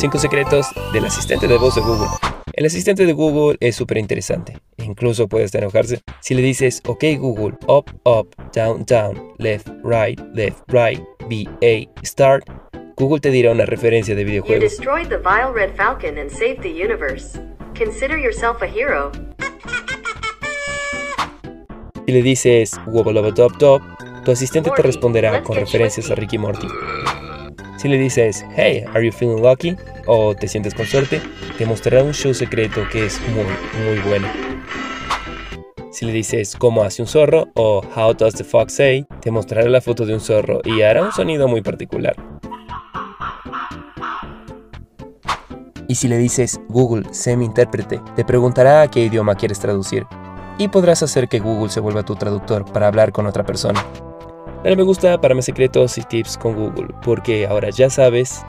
5 secretos del asistente de voz de Google. El asistente de Google es súper interesante. Incluso puedes enojarse si le dices, ok Google, up, up, down, down, left, right, left, right, B, A, start. Google te dirá una referencia de You videojuegos. destroyed the vile red falcon and saved the universe. Consider yourself a hero. Si le dices, wobble top top, tu asistente te responderá con referencias a Ricky Morty. Si le dices, hey, are you feeling lucky? o te sientes con suerte, te mostrará un show secreto que es muy, muy bueno. Si le dices cómo hace un zorro o how does the fox say, te mostrará la foto de un zorro y hará un sonido muy particular. Y si le dices Google, sé mi intérprete, te preguntará a qué idioma quieres traducir y podrás hacer que Google se vuelva tu traductor para hablar con otra persona. Dale me gusta para más secretos y tips con Google, porque ahora ya sabes